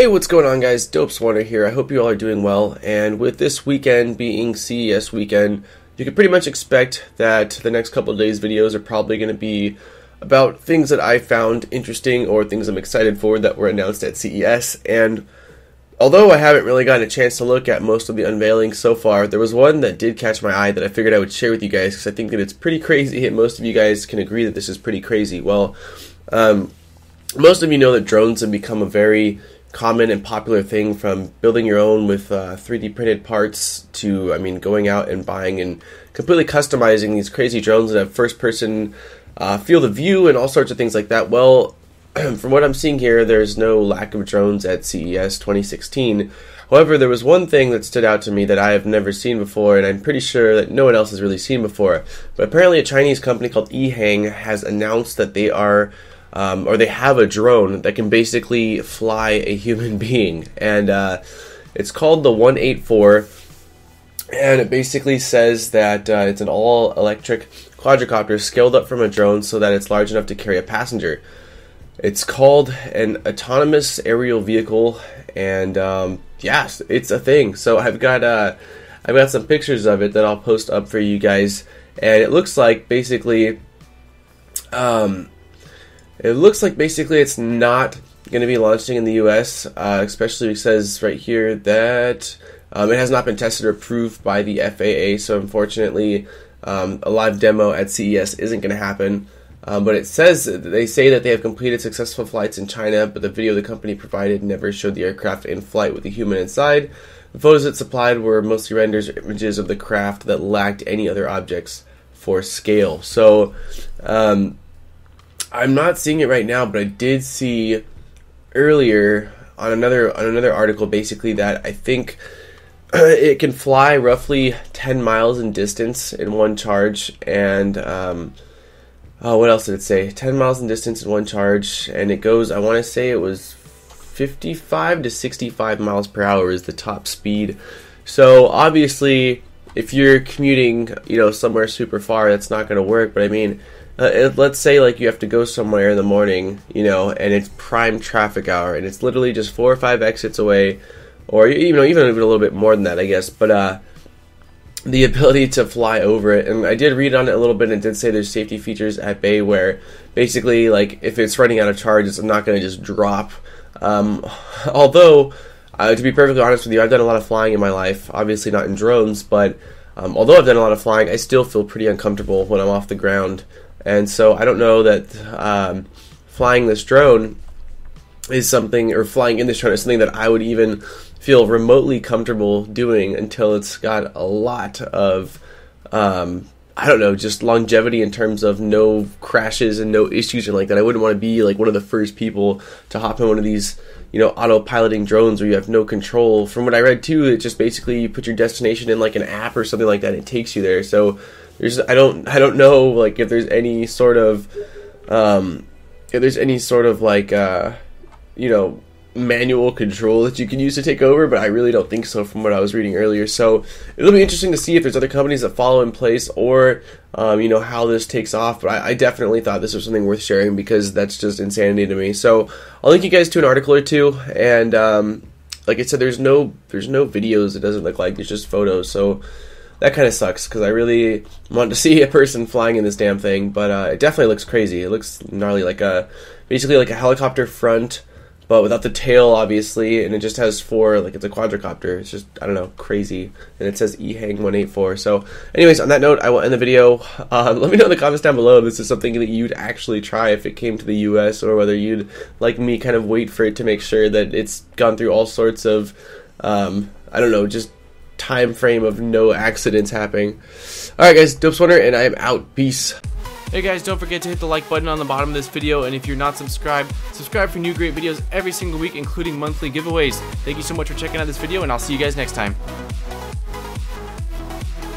Hey, what's going on, guys? Dopesoner here. I hope you all are doing well. And with this weekend being CES weekend, you can pretty much expect that the next couple days' videos are probably going to be about things that I found interesting or things I'm excited for that were announced at CES. And although I haven't really gotten a chance to look at most of the unveilings so far, there was one that did catch my eye that I figured I would share with you guys because I think that it's pretty crazy, and most of you guys can agree that this is pretty crazy. Well, um, most of you know that drones have become a very common and popular thing from building your own with uh, 3D printed parts to, I mean, going out and buying and completely customizing these crazy drones that have first person uh, field of view and all sorts of things like that. Well, from what I'm seeing here, there's no lack of drones at CES 2016. However, there was one thing that stood out to me that I have never seen before, and I'm pretty sure that no one else has really seen before. But apparently, a Chinese company called Ehang has announced that they are um, or they have a drone that can basically fly a human being, and uh, it's called the 184. And it basically says that uh, it's an all electric quadricopter scaled up from a drone so that it's large enough to carry a passenger. It's called an autonomous aerial vehicle, and um, yes, it's a thing. So I've got uh, I've got some pictures of it that I'll post up for you guys, and it looks like basically um, it looks like basically it's not going to be launching in the US, uh, especially it says right here that um, it has not been tested or approved by the FAA. So unfortunately, um, a live demo at CES isn't going to happen. Um, but it says they say that they have completed successful flights in China, but the video the company provided never showed the aircraft in flight with a human inside. The photos it supplied were mostly renders images of the craft that lacked any other objects for scale. So um, I'm not seeing it right now, but I did see earlier on another on another article basically that I think it can fly roughly 10 miles in distance in one charge and um, oh, what else did it say 10 miles in distance in one charge and it goes i want to say it was 55 to 65 miles per hour is the top speed so obviously if you're commuting you know somewhere super far that's not going to work but i mean uh, let's say like you have to go somewhere in the morning, you know, and it's prime traffic hour, and it's literally just four or five exits away, or you know, even even a little bit more than that, I guess. But uh, the ability to fly over it, and I did read on it a little bit, and did say there's safety features at Bay where basically, like, if it's running out of charge, it's I'm not going to just drop. Um, although, uh, to be perfectly honest with you, I've done a lot of flying in my life. Obviously, not in drones, but um, although I've done a lot of flying, I still feel pretty uncomfortable when I'm off the ground. And so I don't know that um, flying this drone is something, or flying in this drone is something that I would even feel remotely comfortable doing until it's got a lot of, um, I don't know, just longevity in terms of no crashes and no issues and like that. I wouldn't want to be like one of the first people to hop in one of these, you know, autopiloting drones where you have no control. From what I read too, it just basically you put your destination in like an app or something like that. And it takes you there. So there's I don't I don't know like if there's any sort of um, if there's any sort of like uh, you know manual control that you can use to take over, but I really don't think so from what I was reading earlier. So it'll be interesting to see if there's other companies that follow in place or um, you know how this takes off. But I, I, definitely thought this was something worth sharing because that's just insanity to me. So I'll link you guys to an article or two, and um, like I said, there's no there's no videos. It doesn't look like there's just photos. So that kind of sucks because I really want to see a person flying in this damn thing. But uh, it definitely looks crazy. It looks gnarly, like a basically like a helicopter front, but without the tail, obviously, and it just has four. Like it's a quadricopter. It's just I don't know, crazy. And it says EHang one eight four. So, anyways, on that note, I will end the video. Uh, let me know in the comments down below if this is something that you'd actually try if it came to the U.S. or whether you'd like me kind of wait for it to make sure that it's gone through all sorts of. Um, I don't know, just time frame of no accidents happening. Alright guys, Dopesoner, and I am out. Peace. Hey guys, don't forget to hit the like button on the bottom of this video, and if you're not subscribed, subscribe for new great videos every single week, including monthly giveaways. Thank you so much for checking out this video, and I'll see you guys next time.